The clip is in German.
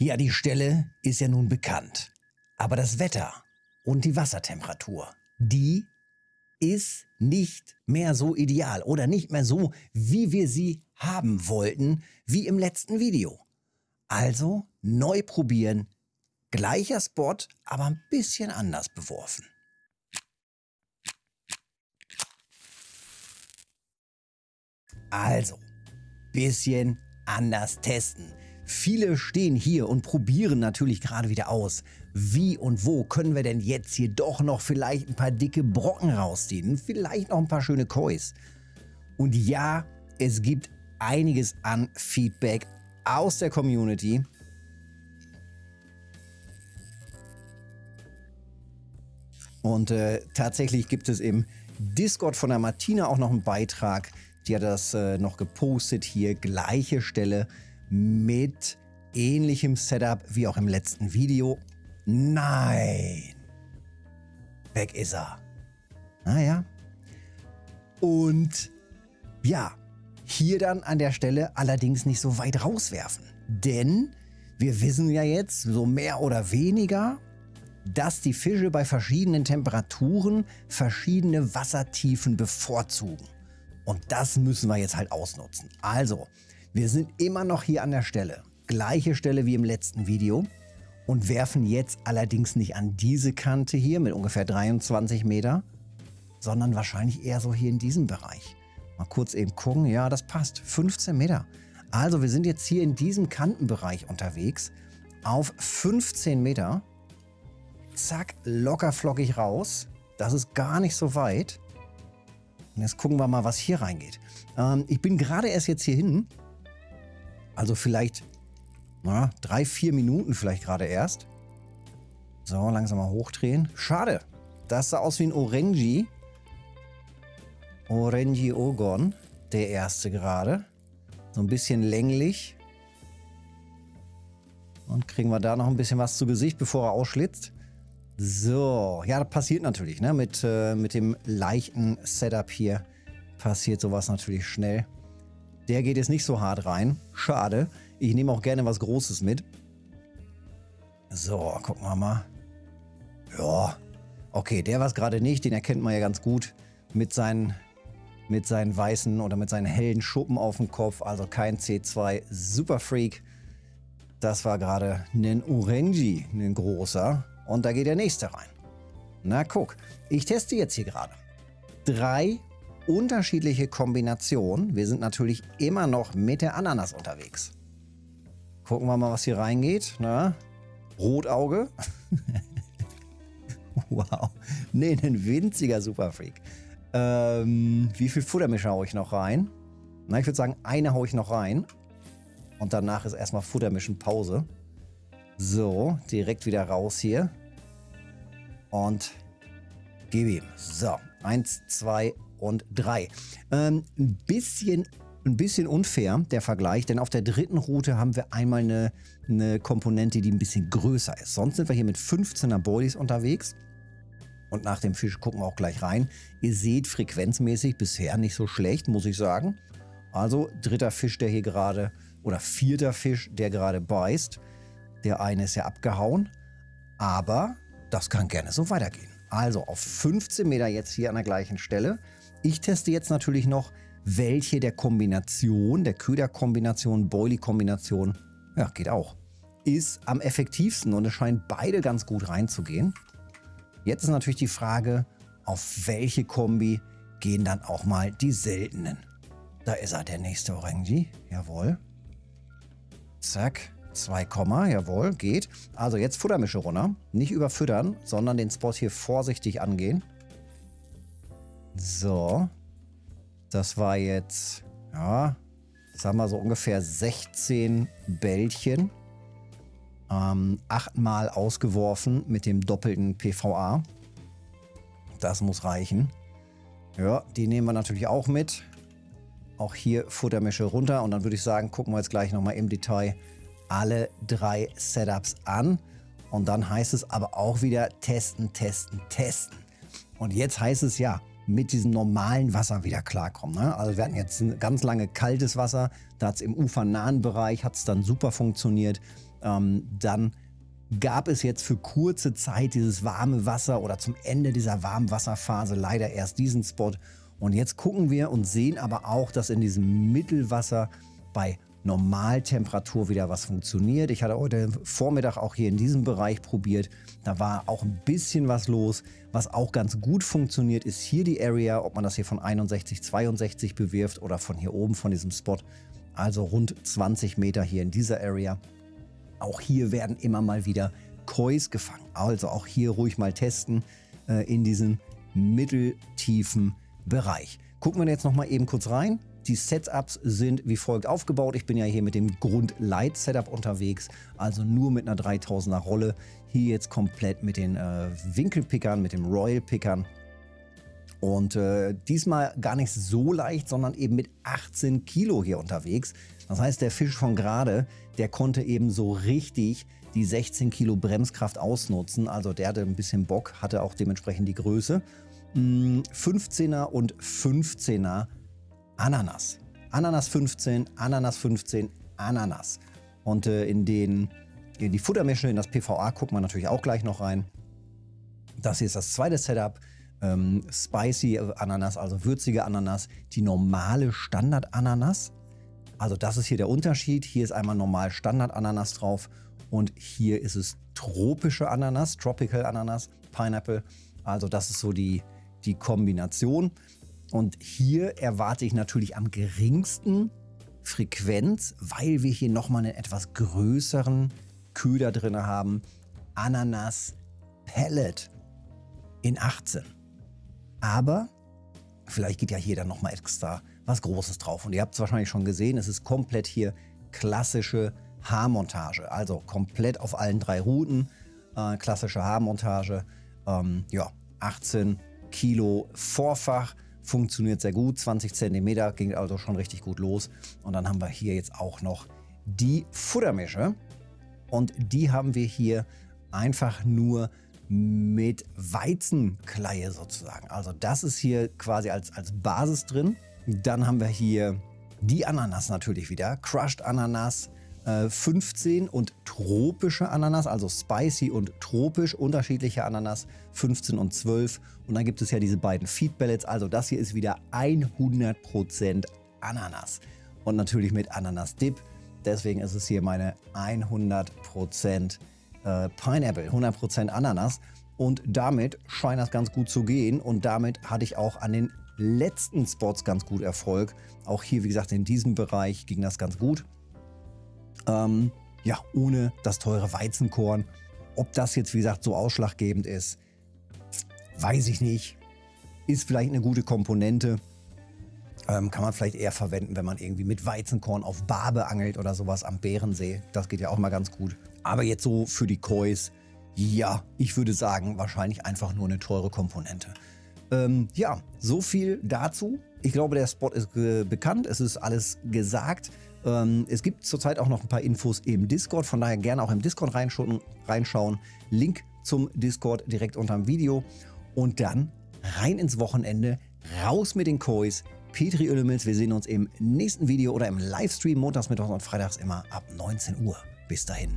Ja, die Stelle ist ja nun bekannt. Aber das Wetter und die Wassertemperatur, die ist nicht mehr so ideal oder nicht mehr so, wie wir sie haben wollten, wie im letzten Video. Also neu probieren, gleicher Spot, aber ein bisschen anders beworfen. Also, bisschen anders testen. Viele stehen hier und probieren natürlich gerade wieder aus, wie und wo können wir denn jetzt hier doch noch vielleicht ein paar dicke Brocken rausziehen, vielleicht noch ein paar schöne Kois. Und ja, es gibt einiges an Feedback aus der Community. Und äh, tatsächlich gibt es im Discord von der Martina auch noch einen Beitrag, die hat das äh, noch gepostet hier, gleiche Stelle mit ähnlichem Setup wie auch im letzten Video. Nein! Weg ist er. Naja. Und ja, hier dann an der Stelle allerdings nicht so weit rauswerfen. Denn wir wissen ja jetzt so mehr oder weniger, dass die Fische bei verschiedenen Temperaturen verschiedene Wassertiefen bevorzugen. Und das müssen wir jetzt halt ausnutzen. Also, wir sind immer noch hier an der Stelle. Gleiche Stelle wie im letzten Video. Und werfen jetzt allerdings nicht an diese Kante hier mit ungefähr 23 Meter, sondern wahrscheinlich eher so hier in diesem Bereich. Mal kurz eben gucken. Ja, das passt. 15 Meter. Also wir sind jetzt hier in diesem Kantenbereich unterwegs. Auf 15 Meter. Zack, locker flockig raus. Das ist gar nicht so weit. Und jetzt gucken wir mal, was hier reingeht. Ähm, ich bin gerade erst jetzt hier hin. Also vielleicht na, drei, vier Minuten vielleicht gerade erst. So, langsam mal hochdrehen. Schade. Das sah aus wie ein Orangi. Orangi Ogon. Der erste gerade. So ein bisschen länglich. Und kriegen wir da noch ein bisschen was zu Gesicht, bevor er ausschlitzt. So, ja, das passiert natürlich, ne? Mit, äh, mit dem leichten Setup hier passiert sowas natürlich schnell. Der geht jetzt nicht so hart rein. Schade. Ich nehme auch gerne was Großes mit. So, gucken wir mal. Ja, okay, der war es gerade nicht. Den erkennt man ja ganz gut mit seinen, mit seinen weißen oder mit seinen hellen Schuppen auf dem Kopf. Also kein C2 Super Freak. Das war gerade ein Orangi, ein großer. Und da geht der nächste rein. Na guck, ich teste jetzt hier gerade drei unterschiedliche Kombinationen. Wir sind natürlich immer noch mit der Ananas unterwegs. Gucken wir mal, was hier reingeht. Na, Rotauge. wow. Nee, ein winziger Superfreak. Ähm, wie viel Futtermischer haue ich noch rein? Na, ich würde sagen, eine haue ich noch rein. Und danach ist erstmal Futtermischen Pause. So, direkt wieder raus hier. Und gib ihm. So, eins, zwei und drei. Ähm, ein bisschen ein bisschen unfair, der Vergleich, denn auf der dritten Route haben wir einmal eine, eine Komponente, die ein bisschen größer ist. Sonst sind wir hier mit 15er Boilies unterwegs. Und nach dem Fisch gucken wir auch gleich rein. Ihr seht frequenzmäßig bisher nicht so schlecht, muss ich sagen. Also dritter Fisch, der hier gerade, oder vierter Fisch, der gerade beißt. Der eine ist ja abgehauen, aber das kann gerne so weitergehen. Also auf 15 Meter jetzt hier an der gleichen Stelle. Ich teste jetzt natürlich noch, welche der Kombination, der Köderkombination, Boilie-Kombination, ja, geht auch, ist am effektivsten und es scheint beide ganz gut reinzugehen. Jetzt ist natürlich die Frage, auf welche Kombi gehen dann auch mal die seltenen. Da ist er, der nächste Orangi. Jawohl. Zack. 2, jawohl, geht. Also jetzt Futtermische runter. Nicht überfüttern, sondern den Spot hier vorsichtig angehen. So. Das war jetzt, ja, sagen wir so ungefähr 16 Bällchen. Ähm, achtmal ausgeworfen mit dem doppelten PVA. Das muss reichen. Ja, die nehmen wir natürlich auch mit. Auch hier Futtermische runter. Und dann würde ich sagen, gucken wir jetzt gleich nochmal im Detail alle drei Setups an. Und dann heißt es aber auch wieder testen, testen, testen. Und jetzt heißt es ja, mit diesem normalen Wasser wieder klarkommen. Ne? Also wir hatten jetzt ganz lange kaltes Wasser, da hat es im ufernahen Bereich hat es dann super funktioniert. Ähm, dann gab es jetzt für kurze Zeit dieses warme Wasser oder zum Ende dieser warmen Wasserphase leider erst diesen Spot. Und jetzt gucken wir und sehen aber auch, dass in diesem Mittelwasser bei Normaltemperatur wieder was funktioniert. Ich hatte heute Vormittag auch hier in diesem Bereich probiert. Da war auch ein bisschen was los. Was auch ganz gut funktioniert, ist hier die Area, ob man das hier von 61, 62 bewirft oder von hier oben von diesem Spot. Also rund 20 Meter hier in dieser Area. Auch hier werden immer mal wieder Kois gefangen. Also auch hier ruhig mal testen äh, in diesem mitteltiefen Bereich. Gucken wir jetzt noch mal eben kurz rein. Die Setups sind wie folgt aufgebaut. Ich bin ja hier mit dem Grund-Light-Setup unterwegs, also nur mit einer 3000er Rolle. Hier jetzt komplett mit den äh, Winkelpickern, mit den Royal-Pickern. Und äh, diesmal gar nicht so leicht, sondern eben mit 18 Kilo hier unterwegs. Das heißt, der Fisch von gerade, der konnte eben so richtig die 16 Kilo Bremskraft ausnutzen. Also der hatte ein bisschen Bock, hatte auch dementsprechend die Größe. 15er hm, und 15er Ananas. Ananas 15, Ananas 15, Ananas. Und äh, in, den, in die Futtermische, in das PVA, gucken wir natürlich auch gleich noch rein. Das hier ist das zweite Setup. Ähm, spicy Ananas, also würzige Ananas. Die normale Standard-Ananas. Also das ist hier der Unterschied. Hier ist einmal normal Standard-Ananas drauf und hier ist es tropische Ananas, Tropical Ananas, Pineapple. Also das ist so die, die Kombination. Und hier erwarte ich natürlich am geringsten Frequenz, weil wir hier nochmal einen etwas größeren Köder drin haben. Ananas Pellet in 18. Aber vielleicht geht ja hier dann nochmal extra was Großes drauf. Und ihr habt es wahrscheinlich schon gesehen, es ist komplett hier klassische Haarmontage. Also komplett auf allen drei Routen. Äh, klassische Haarmontage. Ähm, ja, 18 Kilo Vorfach funktioniert sehr gut. 20 Zentimeter ging also schon richtig gut los. Und dann haben wir hier jetzt auch noch die Futtermische. Und die haben wir hier einfach nur mit Weizenkleie sozusagen. Also das ist hier quasi als, als Basis drin. Dann haben wir hier die Ananas natürlich wieder. Crushed Ananas, 15 äh, und tropische Ananas, also spicy und tropisch, unterschiedliche Ananas 15 und 12. Und dann gibt es ja diese beiden Feed Pellets, also das hier ist wieder 100% Ananas. Und natürlich mit Ananas-Dip. Deswegen ist es hier meine 100% äh, Pineapple, 100% Ananas. Und damit scheint das ganz gut zu gehen. Und damit hatte ich auch an den letzten Spots ganz gut Erfolg. Auch hier, wie gesagt, in diesem Bereich ging das ganz gut. Ähm, ja, ohne das teure Weizenkorn. Ob das jetzt, wie gesagt, so ausschlaggebend ist, weiß ich nicht. Ist vielleicht eine gute Komponente. Ähm, kann man vielleicht eher verwenden, wenn man irgendwie mit Weizenkorn auf Barbe angelt oder sowas am Bärensee. Das geht ja auch mal ganz gut. Aber jetzt so für die Kois, ja, ich würde sagen, wahrscheinlich einfach nur eine teure Komponente. Ähm, ja, so viel dazu. Ich glaube, der Spot ist äh, bekannt. Es ist alles gesagt. Ähm, es gibt zurzeit auch noch ein paar Infos im Discord, von daher gerne auch im Discord reinschauen. reinschauen. Link zum Discord direkt unter dem Video. Und dann rein ins Wochenende, raus mit den Kois. Petri Öllemils, wir sehen uns im nächsten Video oder im Livestream montags, mittwochs und freitags immer ab 19 Uhr. Bis dahin.